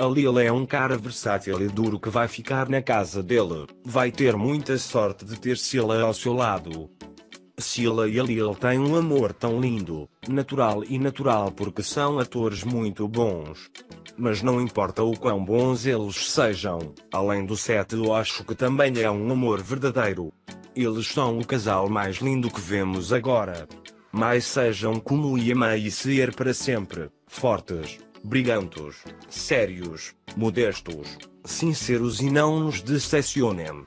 A Lila é um cara versátil e duro que vai ficar na casa dele. Vai ter muita sorte de ter Sila ao seu lado. Sila e a Lil têm um amor tão lindo, natural e natural porque são atores muito bons. Mas não importa o quão bons eles sejam, além do set eu acho que também é um amor verdadeiro. Eles são o casal mais lindo que vemos agora. Mas sejam como Yama e Ser para sempre, fortes, brigantos, sérios, modestos, sinceros e não nos decepcionem.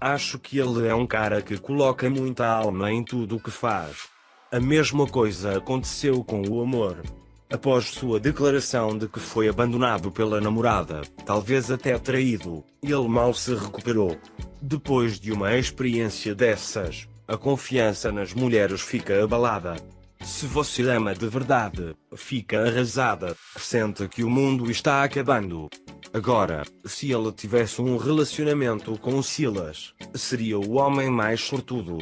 Acho que ele é um cara que coloca muita alma em tudo o que faz. A mesma coisa aconteceu com o amor. Após sua declaração de que foi abandonado pela namorada, talvez até traído, ele mal se recuperou. Depois de uma experiência dessas, a confiança nas mulheres fica abalada. Se você ama de verdade, fica arrasada, sente que o mundo está acabando. Agora, se ele tivesse um relacionamento com Silas, seria o homem mais sortudo.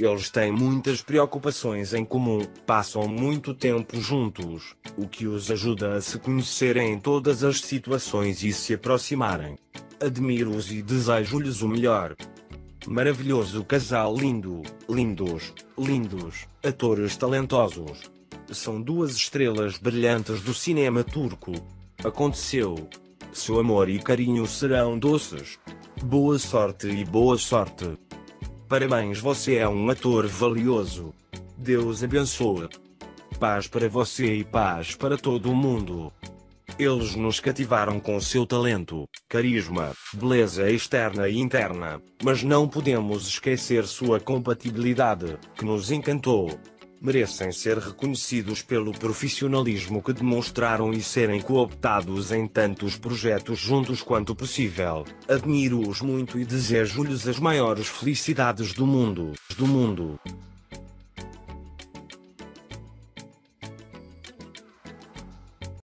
Eles têm muitas preocupações em comum, passam muito tempo juntos, o que os ajuda a se conhecerem em todas as situações e se aproximarem. Admiro-os e desejo-lhes o melhor. Maravilhoso casal lindo, lindos, lindos, atores talentosos. São duas estrelas brilhantes do cinema turco. Aconteceu. Seu amor e carinho serão doces. Boa sorte e boa sorte. Parabéns, você é um ator valioso. Deus abençoe. Paz para você e paz para todo o mundo. Eles nos cativaram com seu talento, carisma, beleza externa e interna, mas não podemos esquecer sua compatibilidade, que nos encantou. Merecem ser reconhecidos pelo profissionalismo que demonstraram e serem cooptados em tantos projetos juntos quanto possível. Admiro-os muito e desejo-lhes as maiores felicidades do mundo. Do mundo.